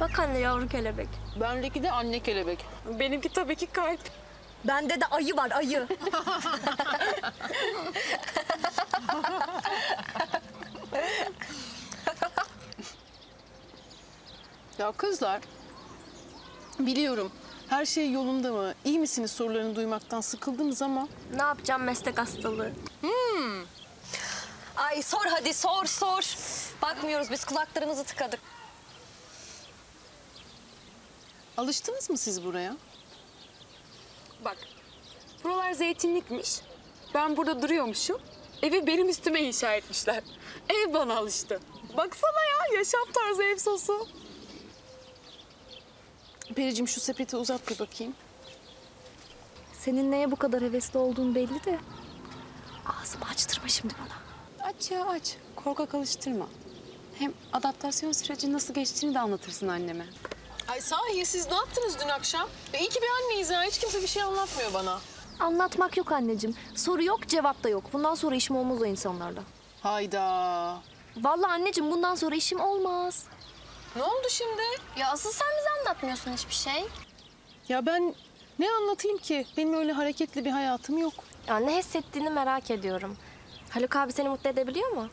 Bak anne yavru kelebek. Bendeki de anne kelebek. Benimki tabii ki kalp. Bende de ayı var ayı. Ya kızlar, biliyorum her şey yolunda mı, iyi misiniz sorularını duymaktan sıkıldınız ama... ne yapacağım meslek hastalığı? Ay sor hadi sor sor. Bakmıyoruz biz kulaklarımızı tıkadık. Alıştınız mı siz buraya? Bak, buralar zeytinlikmiş. Ben burada duruyormuşum. Evi benim üstüme inşa etmişler. Ev bana alıştı. Baksana ya, yaşam tarzı ev sosu. Pericim şu sepeti uzat bir bakayım. Senin neye bu kadar hevesli olduğun belli de. Ağzımı açtırma şimdi bana. Aç ya aç. Korkak alıştırma. Hem adaptasyon süreci nasıl geçtiğini de anlatırsın anneme. Ay sahi siz ne yaptınız dün akşam? E, iyi ki bir anneyiz ya, hiç kimse bir şey anlatmıyor bana. Anlatmak yok anneciğim. Soru yok, cevap da yok. Bundan sonra işim olmaz o insanlarla. Hayda. Vallahi anneciğim bundan sonra işim olmaz. Ne oldu şimdi? Ya asıl sen bize anlatmıyorsun hiçbir şey. Ya ben ne anlatayım ki? Benim öyle hareketli bir hayatım yok. Ya ne hissettiğini merak ediyorum. Haluk abi seni mutlu edebiliyor mu?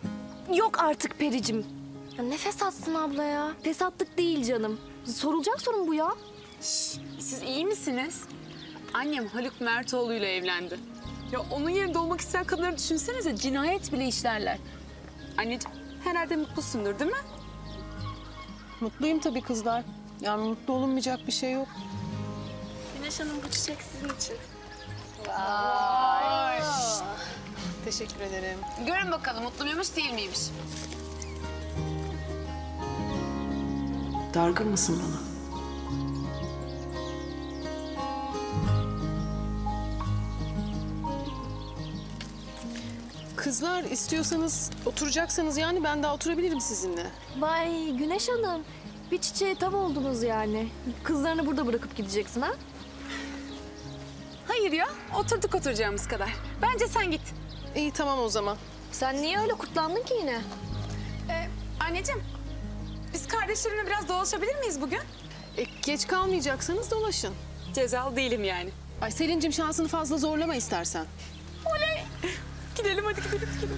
Yok artık Pericim. Ya ne fesatsın abla ya. Fesatlık değil canım. Sorulacak sorun bu ya. Siz iyi misiniz? Annem Haluk Mertoğlu ile evlendi. Ya onun yerinde olmak isteyen kadınları düşünsenize cinayet bile işlerler. Anneciğim herhalde mutlusundur değil mi? Mutluyum tabii kızlar. Yani mutlu olunmayacak bir şey yok. Güneş Hanım bu çiçek sizin için. Teşekkür ederim. Görün bakalım mutlu muymuş değil miymiş? Dargın mısın bana? Kızlar istiyorsanız oturacaksanız yani ben daha oturabilirim sizinle. Vay Güneş Hanım. Bir çiçeğe tav oldunuz yani. Kızlarını burada bırakıp gideceksin ha? Hayır ya oturduk oturacağımız kadar. Bence sen git. İyi tamam o zaman. Sen niye öyle kutlandın ki yine? Ee, anneciğim biz kardeşlerimle biraz dolaşabilir miyiz bugün? E, geç kalmayacaksanız dolaşın. Cezalı değilim yani. Ay Selin'cim şansını fazla zorlama istersen. Gidelim hadi gidelim gidelim.